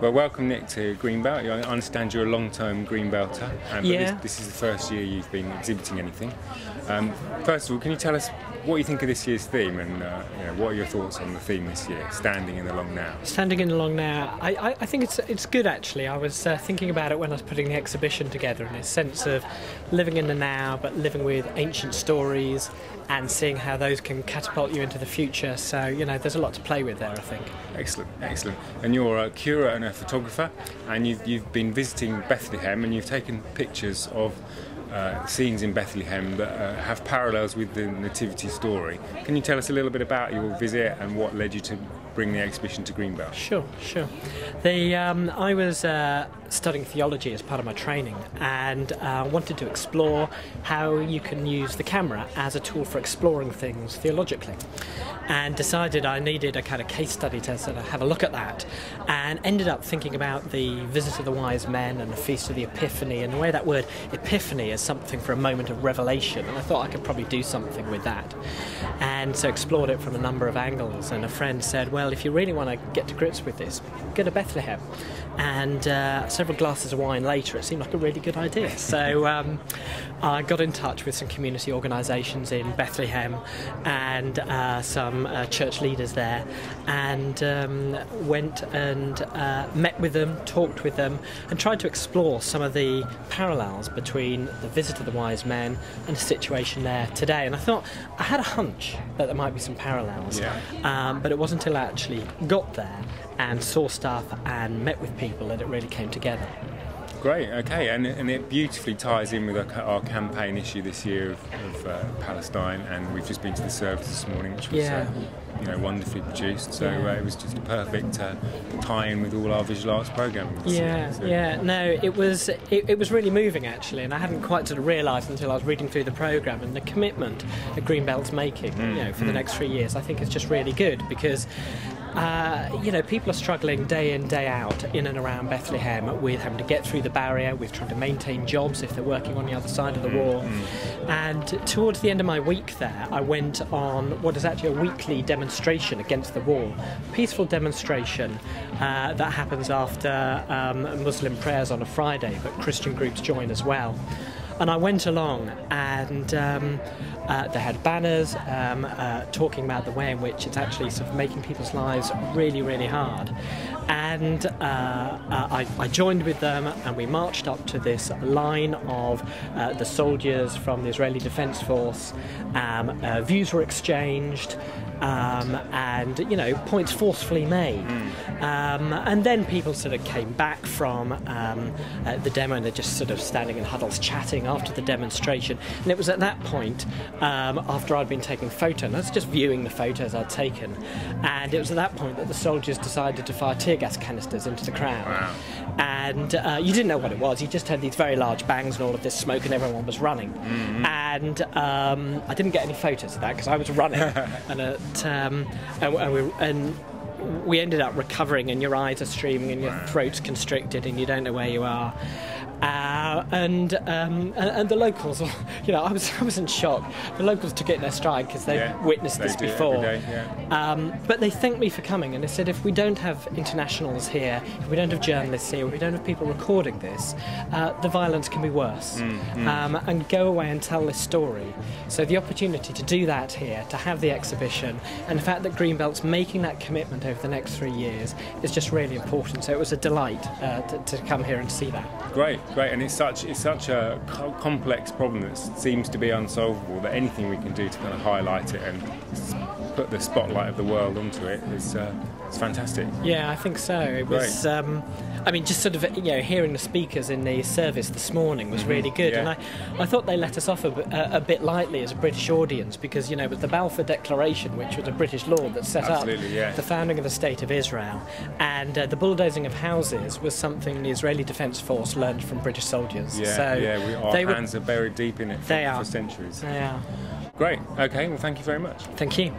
Well, welcome, Nick, to Greenbelt. I understand you're a long-term Greenbelter, um, yeah. This, this, is the first year you've been exhibiting anything. Um, first of all, can you tell us what you think of this year's theme, and uh, you know, what are your thoughts on the theme this year, Standing in the Long Now? Standing in the Long Now, I, I, I think it's it's good actually. I was uh, thinking about it when I was putting the exhibition together, in a sense of living in the now, but living with ancient stories and seeing how those can catapult you into the future. So you know, there's a lot to play with there. I think. Excellent, excellent. And you're a curator and a photographer, and you've you've been visiting Bethlehem, and you've taken pictures of uh, scenes in Bethlehem that uh, have parallels with the Nativity story. Can you tell us a little bit about your visit and what led you to bring the exhibition to Greenbelt? Sure, sure. The, um, I was uh, studying theology as part of my training and uh, wanted to explore how you can use the camera as a tool for exploring things theologically. And decided I needed a kind of case study to sort of have a look at that. And ended up thinking about the visit of the wise men and the feast of the Epiphany and the way that word epiphany is something for a moment of revelation. And I thought I could probably do something with that. And so explored it from a number of angles. And a friend said, well, if you really want to get to grips with this, go to Bethlehem. And uh, several glasses of wine later, it seemed like a really good idea. So um, I got in touch with some community organisations in Bethlehem and uh, some uh, church leaders there, and um, went and uh, met with them, talked with them, and tried to explore some of the parallels between the visit of the wise men and the situation there today. And I thought I had a hunch that there might be some parallels, yeah. um, but it wasn't until I actually got there and saw stuff and met with people and it really came together. Great, okay, and, and it beautifully ties in with our, our campaign issue this year of, of uh, Palestine, and we've just been to the service this morning, which was yeah. uh, you know wonderfully produced. So yeah. uh, it was just a perfect uh, tie-in with all our visual arts programming. Yeah, so. yeah. No, it was it, it, was really moving actually, and I hadn't quite sort of realised until I was reading through the program and the commitment that Greenbelt's making, mm, you know, for mm. the next three years. I think it's just really good because uh, you know, people are struggling day in, day out in and around Bethlehem with having to get through the barrier, with trying to maintain jobs if they're working on the other side of the wall. Mm-hmm. And towards the end of my week there, I went on what is actually a weekly demonstration against the wall, peaceful demonstration uh, that happens after um, Muslim prayers on a Friday, but Christian groups join as well. And I went along, and um, uh, they had banners um, uh, talking about the way in which it's actually sort of making people's lives really, really hard. And uh, uh I, I, joined with them, and we marched up to this line of uh, the soldiers from the Israeli Defense Force. Um, uh, views were exchanged um, and you know points forcefully made. Mm. Um, and then people sort of came back from um, uh, the demo and they're just sort of standing in huddles chatting after the demonstration. And it was at that point, um, after I'd been taking photos, and I was just viewing the photos I'd taken, and it was at that point that the soldiers decided to fire tear gas canisters into the crowd. Wow. And uh, you didn't know what it was. You just had these very large bangs and all of this smoke, and everyone was running. Mm-hmm. And um, I didn't get any photos of that because I was running. and uh, um, and, and, we, and we ended up recovering, and your eyes are streaming, and your throat's constricted, and you don't know where you are. Uh, and um, and the locals, you know, I was I was in shock. The locals took it in their stride because they've yeah, witnessed they this before. Yeah. Um, but they thanked me for coming, and they said if we don't have internationals here, if we don't have journalists here, if we don't have people recording this, uh, the violence can be worse. Mm, mm. Um, and go away and tell this story. So the opportunity to do that here, to have the exhibition, and the fact that Greenbelt's making that commitment over the next three years is just really important. So it was a delight uh, to, to come here and see that. Great great, and it's such it's such a co- complex problem that seems to be unsolvable. That anything we can do to kind of highlight it and put the spotlight of the world onto it is uh, it's fantastic. Yeah, I think so. It was. Um, I mean, just sort of you know hearing the speakers in the service this morning was mm-hmm. really good, yeah. and I, I thought they let us off a, a, a, bit lightly as a British audience because you know with the Balfour Declaration, which was a British law that set Absolutely, up yeah. the founding of the state of Israel, and uh, the bulldozing of houses was something the Israeli Defence Force learned from British soldiers. Yeah, so yeah, we, our hands were, are buried deep in it for, they are. for centuries. They are. Great. Okay. Well, thank you very much. Thank you.